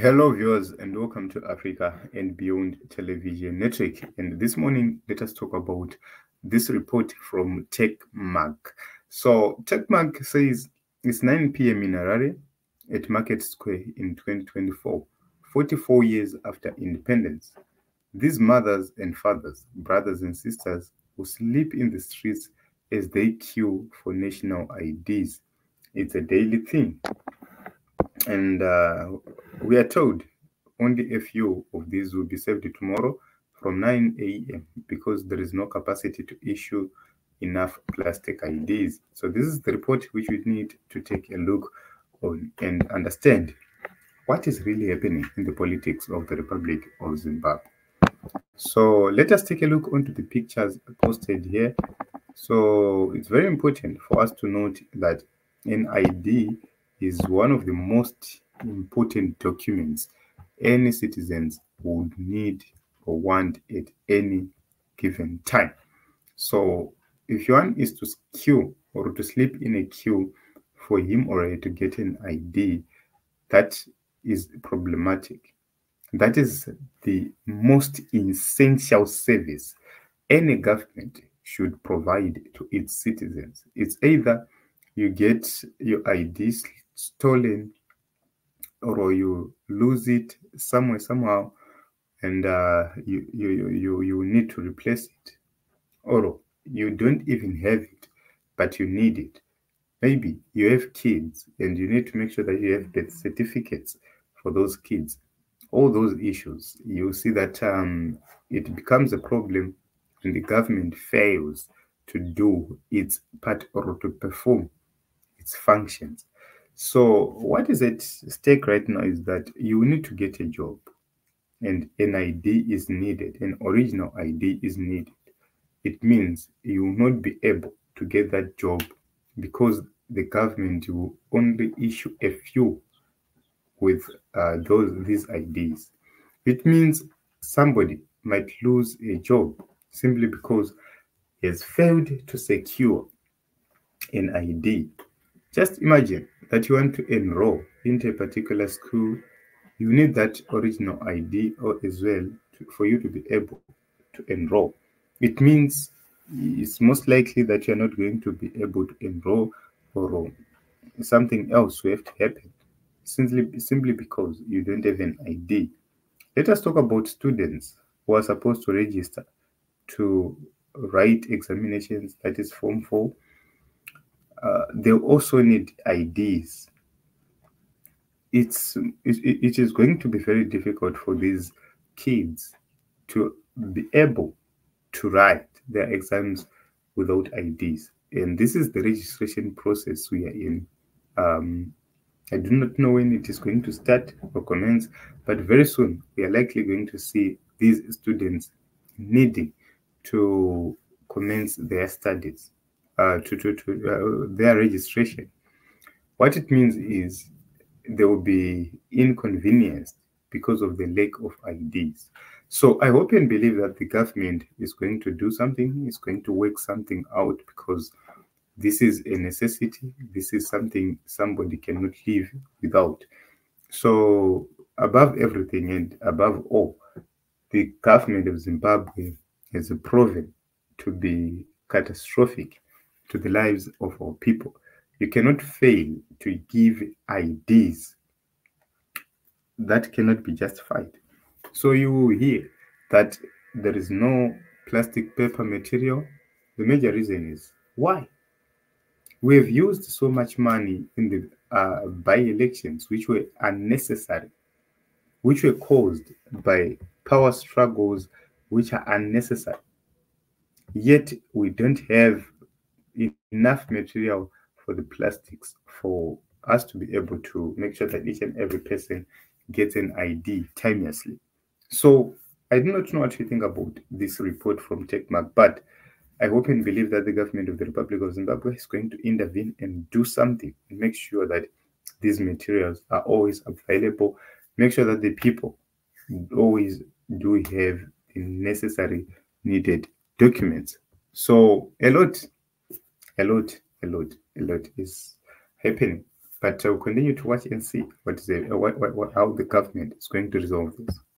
Hello, viewers, and welcome to Africa and Beyond Television Network. And this morning, let us talk about this report from TechMag. So, TechMag says it's 9 p.m. in Harare at Market Square in 2024, 44 years after independence. These mothers and fathers, brothers and sisters who sleep in the streets as they queue for national IDs. It's a daily thing. And uh, we are told only a few of these will be saved tomorrow from 9 a.m. because there is no capacity to issue enough plastic IDs. So this is the report which we need to take a look on and understand what is really happening in the politics of the Republic of Zimbabwe. So let us take a look onto the pictures posted here. So it's very important for us to note that an ID is one of the most important documents any citizens would need or want at any given time. So if one is to queue or to sleep in a queue for him or her to get an ID, that is problematic. That is the most essential service any government should provide to its citizens. It's either you get your ID stolen or you lose it somewhere somehow and uh, you, you you you need to replace it. Or you don't even have it but you need it. Maybe you have kids and you need to make sure that you have birth certificates for those kids. All those issues you see that um, it becomes a problem when the government fails to do its part or to perform its functions so what is at stake right now is that you need to get a job and an ID is needed, an original ID is needed. It means you will not be able to get that job because the government will only issue a few with uh, those these IDs. It means somebody might lose a job simply because he has failed to secure an ID. Just imagine that you want to enroll into a particular school, you need that original ID or as well to, for you to be able to enroll. It means it's most likely that you're not going to be able to enroll or something else will have to happen simply, simply because you don't have an ID. Let us talk about students who are supposed to register to write examinations, that is Form 4, uh, they also need IDs. It's it, it is going to be very difficult for these kids to be able to write their exams without IDs. And this is the registration process we are in. Um, I do not know when it is going to start or commence, but very soon we are likely going to see these students needing to commence their studies uh, to, to, to uh, their registration. What it means is they will be inconvenienced because of the lack of IDs. So I hope and believe that the government is going to do something, is going to work something out because this is a necessity. This is something somebody cannot live without. So above everything and above all, the government of Zimbabwe has proven to be catastrophic to the lives of our people. You cannot fail to give ideas that cannot be justified. So you will hear that there is no plastic paper material. The major reason is why? We have used so much money in the uh, by elections, which were unnecessary, which were caused by power struggles, which are unnecessary. Yet we don't have enough material for the plastics for us to be able to make sure that each and every person gets an ID timelessly. So I do not know what you think about this report from TechMag, but I hope and believe that the government of the Republic of Zimbabwe is going to intervene and do something and make sure that these materials are always available. Make sure that the people always do have the necessary needed documents. So a lot a lot, a lot, a lot is happening But we'll continue to watch and see what is the, what, what, what, how the government is going to resolve this.